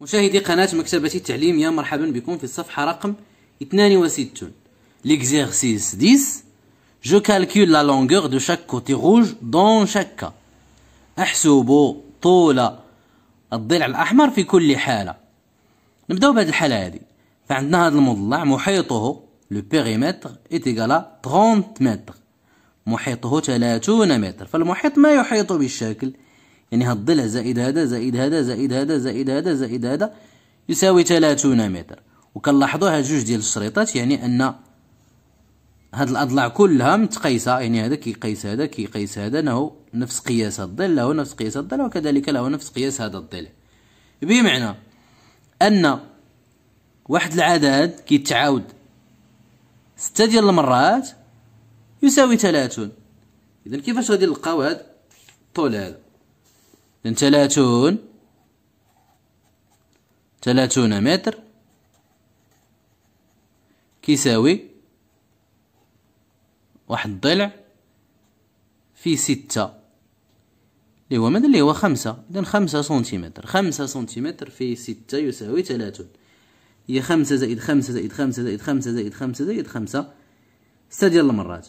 مشاهدي قناة مكتبة التعليم يا مرحبا بكم في الصفحة رقم 62 L'exercice 10 Je calcule la longueur de chaque côté rouge dans chaque cas. أحسب طول الضلع الأحمر في كل حالة. نبداو بهذه الحالة هذه. فعندنا هذا المضلع محيطه لو بيريمتر à 30 متر محيطه 30 متر. فالمحيط ما يحيط بالشكل يعني هاد الضلع زائد هذا زائد هذا زائد هذا زائد هذا زائد هذا يساوي 30 متر. وكنلاحظوا هاد جوج ديال الشريطات يعني أن هاد الأضلاع كلها متقيسة. يعني هذا كيقيس هذا كيقيس هذا له نفس قياس الضلع له نفس قياس الضلع وكذلك له نفس قياس هذا الضلع بمعنى أن واحد العدد كيتعاود ستة ديال المرات يساوي 30 اذا كيفاش غادي نلقاو هاد الطول هذا؟ إذن ثلاثون ثلاثون متر. كيساوي واحد الضلع في ستة. اللي هو ماذا؟ اللي هو خمسة. إذا خمسة سنتيمتر. خمسة سنتيمتر في ستة يساوي ثلاثون هي خمسة زائد خمسة زائد خمسة زائد خمسة زائد خمسة زائد خمسة. ستة ديال المرات.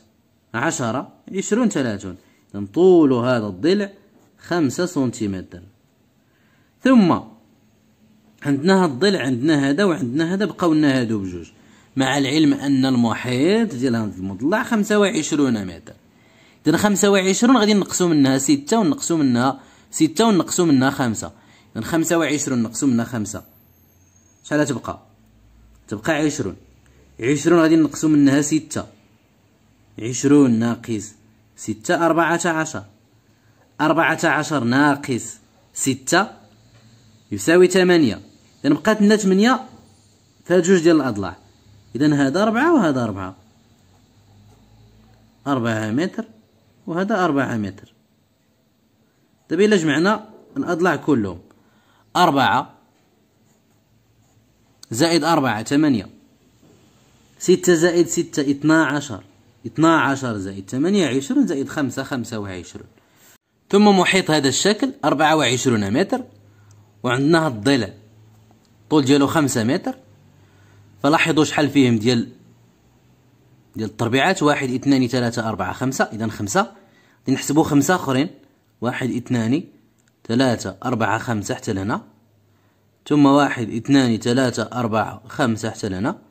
عشرة عشرون ثلاثون إذا طول هذا الضلع خمسة سنتيمتر. ثم عندنا هاد الضلع عندنا هذا وعندنا هذا بقاو لنا هادو بجوج. مع العلم أن المحيط ديال هذا المضلع خمسة وعشرون متر. اذا خمسة وعشرون غادي نقصو منها ستة ونقصو منها ستة ونقصو منها خمسة. اذا خمسة وعشرون نقصو منها خمسة. شحال تبقى؟ تبقى عشرون. عشرون غادي نقصو منها ستة. عشرون ناقص ستة أربعة عشر. أربعة عشر ناقص ستة يساوي ثمانية. إذا بقات لنا ثمانية في جوج ديال الأضلاع. إذا هذا أربعة وهذا أربعة. أربعة متر وهذا أربعة متر. دابا إلا جمعنا الأضلاع كلهم. أربعة زائد أربعة ثمانية. ستة زائد ستة اثنا عشر. اثنا عشر زائد ثمانية عشرون زائد خمسة خمسة وعشرون. ثم محيط هذا الشكل أربعة وعشرون متر وعندنا هاد الضلع طول ديالو خمسة متر. فلاحظوا شحال فيهم ديال ديال التربيعات. واحد اثنان ثلاثة أربعة خمسة. إذا خمسة. نحسبو خمسة آخرين. واحد اثنان ثلاثة أربعة خمسة حتى لهنا. ثم واحد اثنان ثلاثة أربعة خمسة حتى لهنا.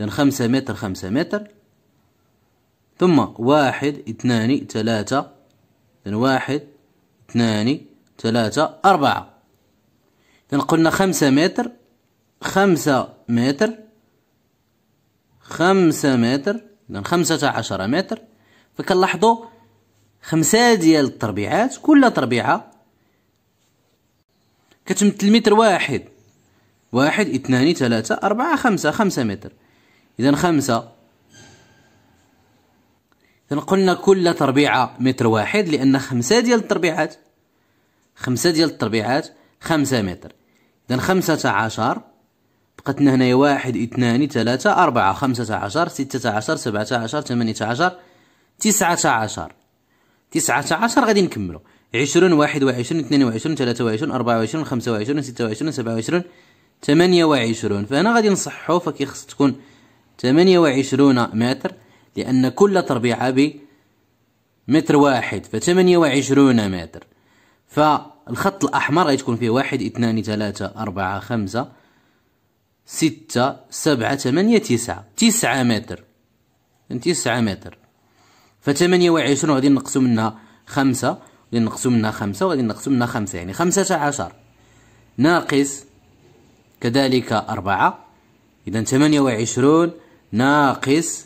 إذا خمسة متر خمسة متر. ثم واحد اثنان ثلاثة إذن واحد اثنان ثلاثة أربعة. إذن قلنا خمسة متر خمسة متر خمسة متر إذن خمسة عشر متر. فكنلاحظوا خمسة ديال التربيعات كل تربيعة كتمثل متر واحد. واحد اثنان ثلاثة أربعة خمسة خمسة متر. إذا خمسة قلنا كل تربيعة متر واحد لأن خمسة ديال التربيعات خمسة ديال التربيعات خمسة متر. إذا خمسة عشر بقت لنا هنايا واحد اثنان ثلاثة أربعة خمسة عشر ستة عشر سبعة عشر ثمانية عشر تسعة عشر. تسعة عشر غادي نكملو. عشرون واحد وعشرون اثنان وعشرون ثلاثة وعشرون أربعة وعشرون خمسة وعشرون ستة وعشرون سبعة وعشرون ثمانية وعشرون. فهنا غادي نصحو فكيخص تكون ثمانية وعشرون متر. لأن كل تربيعة بمتر واحد فثمانية وعشرون متر. فالخط الأحمر غادي تكون فيه واحد اثنان ثلاثة أربعة خمسة ستة سبعة ثمانية تسعة. تسعة متر. تسعة متر. فثمانية وعشرون غادي نقصو منها خمسة غادي نقصو منها خمسة وغادي نقصو منها خمسة يعني خمسة عشر. ناقص كذلك أربعة. إذا ثمانية وعشرون ناقص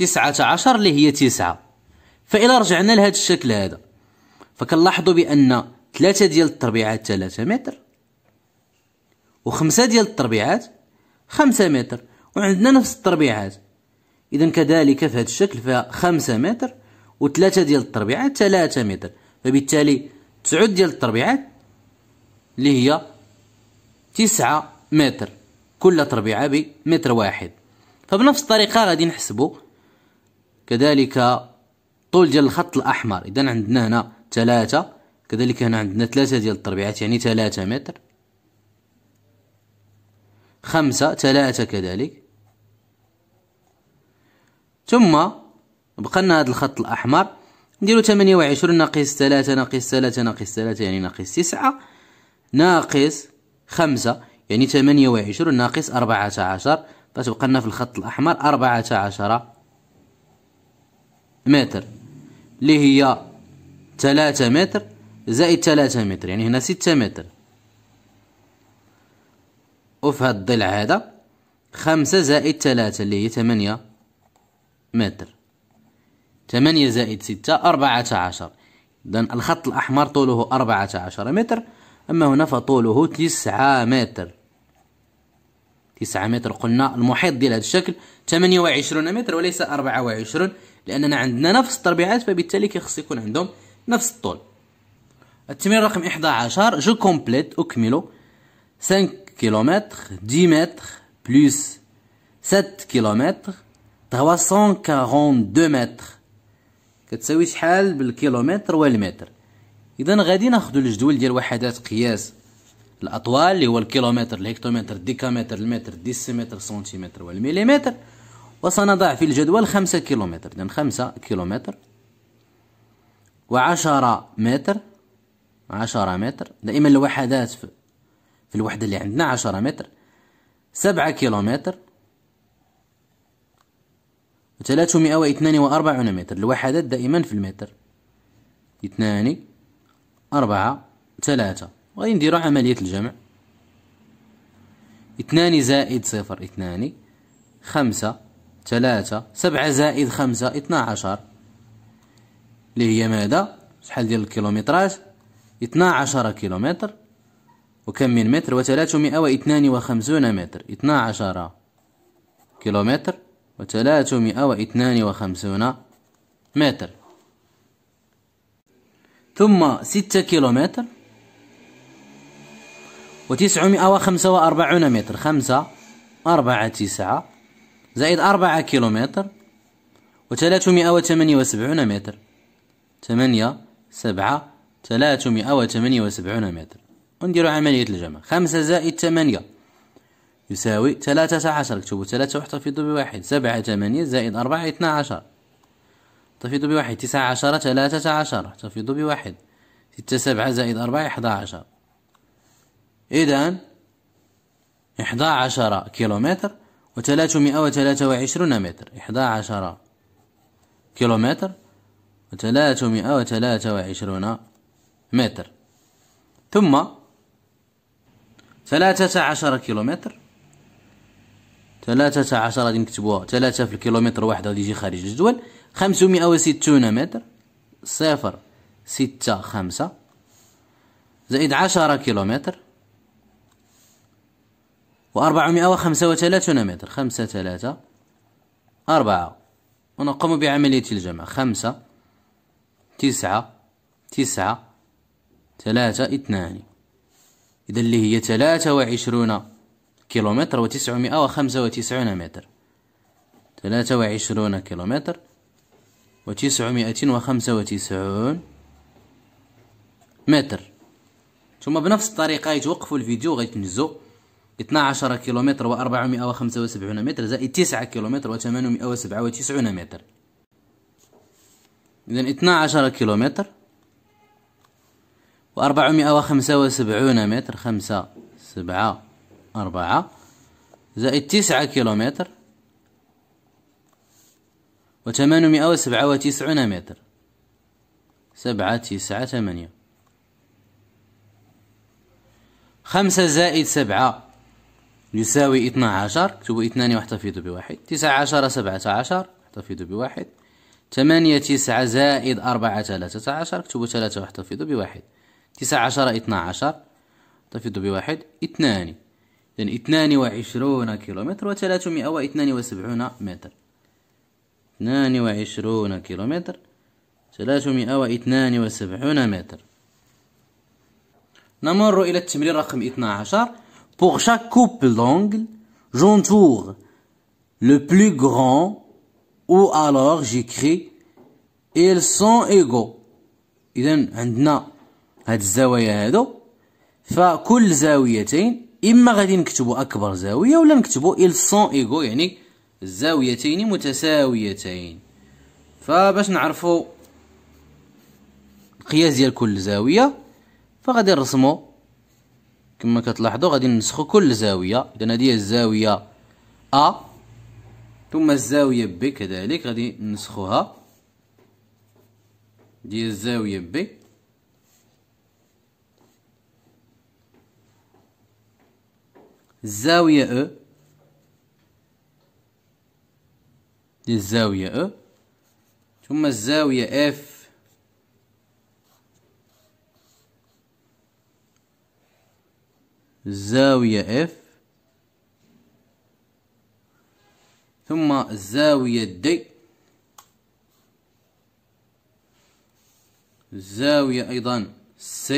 تسعة عشر اللي هي تسعة. فإلا رجعنا لهذا الشكل هذا فكنلاحظوا بأن ثلاثة ديال التربيعات ثلاثة متر وخمسة ديال التربيعات خمسة متر وعندنا نفس التربيعات. إذا كذلك في هذا الشكل فيها خمسة متر وثلاثة ديال التربيعات ثلاثة متر. فبالتالي تسعود ديال التربيعات اللي هي تسعة متر. كل تربيعة بمتر واحد. فبنفس الطريقة غادي نحسبو كذلك طول ديال الخط الأحمر. إذا عندنا هنا ثلاثة كذلك هنا عندنا ثلاثة ديال التربيعات يعني ثلاثة متر. خمسة ثلاثة كذلك. ثم بقى لنا هذا الخط الأحمر نديرو ثمانية وعشرون ناقص ثلاثة ناقص ثلاثة ناقص ثلاثة يعني ناقص تسعة ناقص خمسة يعني ثمانية وعشرون ناقص أربعة عشر. فتبقى لنا في الخط أربعة عشر. متر. اللي هي ثلاثة متر زائد ثلاثة متر يعني هنا ستة متر. وفي هاد الضلع هذا خمسة زائد ثلاثة اللي هي ثمانية متر. ثمانية زائد ستة أربعة عشر. إذن الخط الأحمر طوله أربعة عشر متر أما هنا فطوله تسعة متر. تسعة متر قلنا المحيط ديال هذا الشكل 28 متر وليس 24 لأننا عندنا نفس التربيعات فبالتالي كيخص يكون عندهم نفس الطول. التمرين رقم 11 je complète أكملو. 5 كيلومتر 10 متر plus 7 كيلومتر 342 متر. كتساوي شحال بالكيلومتر والمتر. إذا غادي ناخذ الجدول ديال وحدات قياس الأطوال اللي هو الكيلومتر الهكتومتر الديكامتر المتر الديسيمتر سنتيمتر والمليمتر وسنضع في الجدول خمسة كيلومتر. إذن خمسة كيلومتر وعشرة متر. عشرة متر. دائما الوحدات في الوحدة اللي عندنا عشرة متر. سبعة كيلومتر. وثلاثمائة واثنان وأربعون متر. الوحدات دائما في المتر. اثنان أربعة ثلاثة. وغادي نديرو عملية الجمع. اثنان زائد صفر اثنان خمسة. ثلاثة سبعة زائد خمسة اثنا عشر اللي هي ماذا؟ شحال ديال الكيلومترات اثنا عشر كيلومتر. وكم من متر؟ وثلاثمائة واثنان وخمسون متر. اثنا عشر كيلومتر. وثلاثمائة واثنان وخمسون متر. ثم ستة كيلومتر. وتسعمائة وخمسة وأربعون متر. خمسة أربعة تسعة. زائد أربعة كيلومتر وثلاثمائة وثمانية وسبعون متر. ثمانية سبعة ثلاثمائة وثمانية وسبعون متر. ونديرو عملية الجمع. خمسة زائد ثمانية يساوي ثلاثة عشر. اكتبوا ثلاثة واحتفظوا بواحد. سبعة ثمانية زائد أربعة اثنا عشر. احتفظوا بواحد. تسعة عشر ثلاثة عشر. احتفظوا بواحد. ستة سبعة زائد أربعة إحدى عشر. إذا إحدى عشر كيلومتر وثلاثمائة وثلاثة وعشرون متر إحدى عشر كيلومتر وثلاثمائة وثلاثة وعشرون متر. ثم ثلاثة عشر كيلومتر. ثلاثة عشر غادي نكتبوها ثلاثة في الكيلومتر واحد غادي يجي خارج الجدول. خمسمائة وستون متر صفر ستة خمسة. زائد عشرة كيلومتر. وأربعمائة وخمسة وثلاثون متر. خمسة ثلاثة. أربعة. ونقوم بعملية الجمع. خمسة. تسعة. تسعة. ثلاثة. اثنان. إذا اللي هي ثلاثة وعشرون كيلومتر وتسعمائة وخمسة وتسعون متر. ثلاثة وعشرون كيلومتر وتسعمائة وخمسة وتسعون متر. ثم بنفس الطريقة يتوقفوا الفيديو غيتنزو. 12 كيلومتر و475 متر زائد 9 كيلومتر و897 متر. إذا 12 كيلومتر و475 متر 5 7 4 زائد 9 كيلومتر و897 متر. 7 9 8 خمسة زائد سبعة يساوي اثنا عشر اكتبوا اثنان واحتفظوا بواحد تسعة عشر سبعة عشر احتفظوا بواحد ثمانية تسعة زائد أربعة ثلاثة عشر اكتبوا ثلاثة واحتفظوا بواحد تسعة عشر اثنا عشر احتفظوا بواحد اثنان إذن اثنان وعشرون كيلومتر وثلاثمائة واثنان وسبعون متر. اثنان وعشرون كيلومتر ثلاثمائة واثنان وسبعون متر. نمر إلى التمرين رقم 12 Pour chaque couple d'angles, j'entoure le plus grand ou alors j'écris ils sont égaux إذا عندنا هاد الزوايا هادو. فكل زاويتين إما غادي نكتبوا أكبر زاوية ولا نكتبوا إل سون ايغو يعني الزاويتين متساويتين. فباش نعرفوا القياس ديال كل زاوية فغادي نرسمو كما كتلاحظوا غادي نسخو كل زاوية. إذا هذه الزاوية ا ثم الزاوية ب كذلك غادي نسخوها. ديال الزاوية ب الزاوية أو ديال الزاوية أو ثم الزاوية اف الزاوية F ثم الزاوية D. الزاوية أيضا C.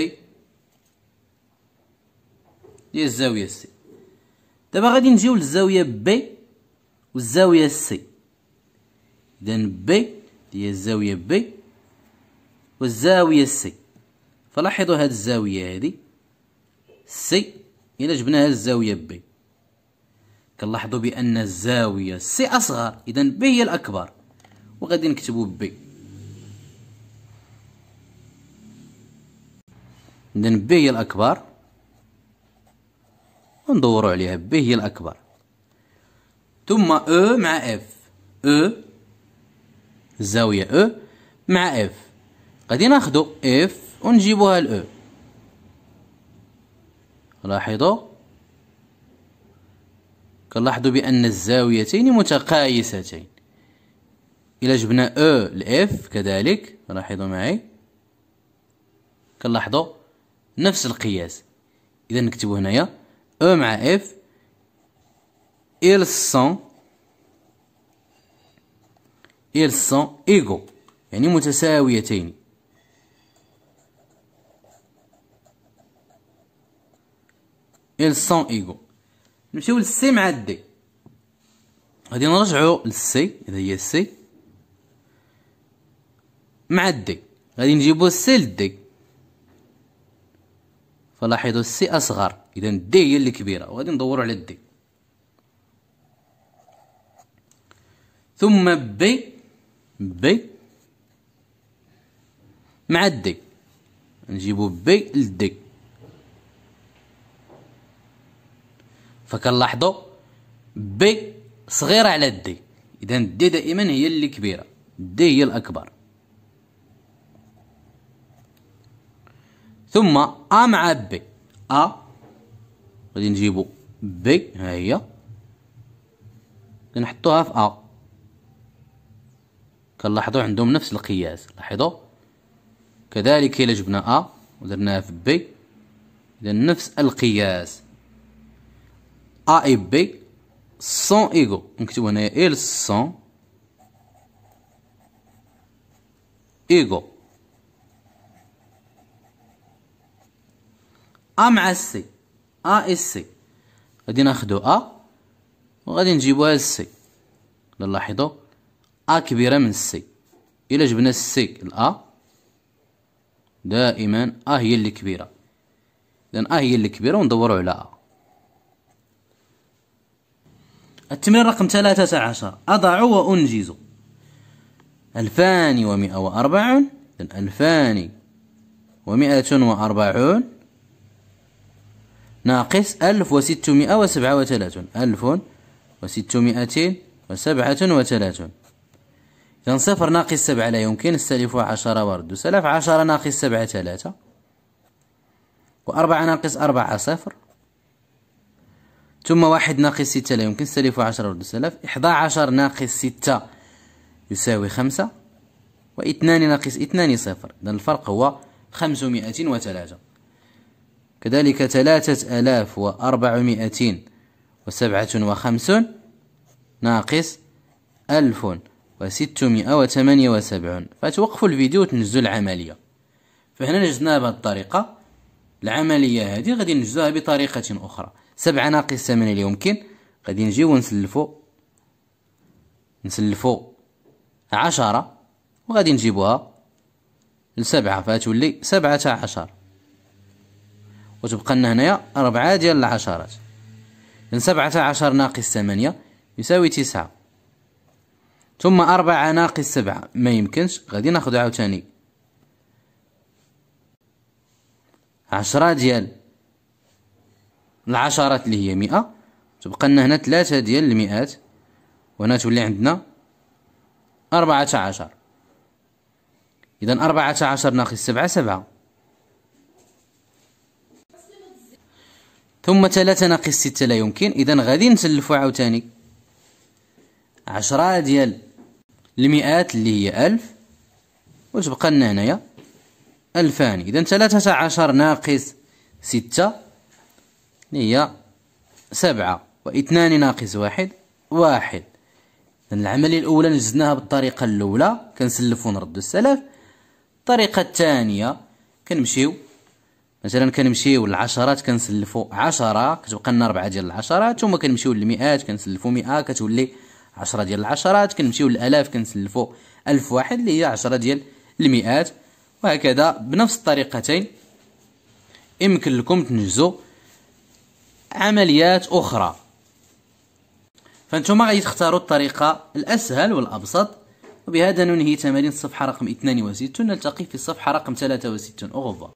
هي الزاوية C. دابا غادي نجيو للزاوية B والزاوية C. إذا B هي الزاوية B والزاوية C. فلاحظوا هذه الزاوية هذه C. إلا جبنا الزاوية ب. كنلاحظوا بأن الزاوية سي أصغر إذا ب هي الأكبر. وغادي نكتبوا ب. إذا B هي الأكبر. وندوروا عليها B هي الأكبر. ثم O مع F أو الزاوية O مع F غادي ناخدو F ونجيبوها ل O لاحظوا؟ كنلاحظوا بأن الزاويتين متقايستين. إلا جبنا O ل F كذلك. لاحظوا معي. كنلاحظوا؟ نفس القياس. إذا نكتبو هنايا أو مع إف ils sont ils sont égaux يعني متساويتين. Ils sont égaux نمشيو للسي مع دي غادي نرجعو للسي إذا هي السي. مع D غادي نجيبو ال C ل D فلاحظوا ال C أصغر. إذا D هي اللي كبيرة. وغادي ندورو على D ثم B B مع D نجيبو B ل D فكنلاحظوا B صغيرة على D. إذا دي دائما هي اللي كبيرة. دي هي الأكبر. ثم أ مع بي أ. غادي نجيبو بي ها هي. نحطوها في أ. كنلاحظوا عندهم نفس القياس. لاحظوا كذلك إلا جبنا أ ودرناها في بي إذا نفس القياس. A et B sont égaux. نكتبو هنايا ils sont égaux. A مع C. A et C. غادي ناخدو A وغادي نجيبوها لسي نلاحظوا A كبيرة من C. إلا جبنا C. لأ دائما A هي اللي كبيرة. إذا A هي اللي كبيرة وندورو على A. التمرين رقم ثلاثة عشر. أضع وأنجز. ألفان ومئة وأربع ألفان ومئة وأربعون. ناقص ألف وستمائة وسبعة وثلاثون. ألف وستمائة وسبعة وثلاثون. إذا صفر ناقص سبعة لا يمكن. السالف عشرة ورد. سلف عشرة ناقص سبعة ثلاثة. وأربعة ناقص أربعة صفر. ثم واحد ناقص ستة لا يمكن سالف عشرة رد السلف. إحدى عشر ناقص ستة يساوي خمسة واثنان ناقص اثنان صفر. إذا الفرق هو خمسمائة وثلاثة. كذلك ثلاثة آلاف وأربعمائة وسبعة وخمسون ناقص ألف وستمائة وثمانية وسبعون. فتوقفوا الفيديو وتنجزوا العملية. فهنا نجزناها بهذه الطريقة. العملية هذه غادي نجزوها بطريقة أخرى. سبعة ناقص ثمانية اللي يمكن غادي نجيو ونسلفو نسلفو عشرة وغادي نجيبوها لسبعة. فتولي سبعة عشر. وتبقى لنا هنايا أربعة ديال العشرات. إذن سبعة عشر ناقص ثمانية يساوي تسعة. ثم أربعة ناقص سبعة. ما يمكنش. غادي ناخد عاوتاني عشرة ديال العشرات اللي هي مئة تبقى لنا هنا ثلاثة ديال المئات وهنا تولي عندنا أربعة عشر. إذا أربعة عشر ناقص سبعة سبعة. ثم ثلاثة ناقص ستة لا يمكن. إذا غادي نسلفو عاوتاني. عشرة ديال المئات اللي هي ألف وتبقى لنا هنايا ألفان. إذا ثلاثة عشر ناقص ستة هي سبعة واثنان ناقص واحد واحد. العملية الأولى نجزناها بالطريقة الأولى كنسلفو نردو السلف. الطريقة الثانية كنمشيو مثلا كنمشيو للعشرات كنسلفو عشرة كتبقى لنا ربعة ديال العشرات ثم كنمشيو للمئات كنسلفو مئة كتولي عشرة ديال العشرات كنمشيو للآلاف كنسلفو ألف واحد اللي هي عشرة ديال المئات. وهكذا بنفس الطريقتين. يمكن لكم تنجزوا عمليات أخرى. فأنتم غادي تختاروا الطريقة الأسهل والأبسط. وبهذا ننهي تمارين الصفحة رقم 62 نلتقي في الصفحة رقم 63 أغفى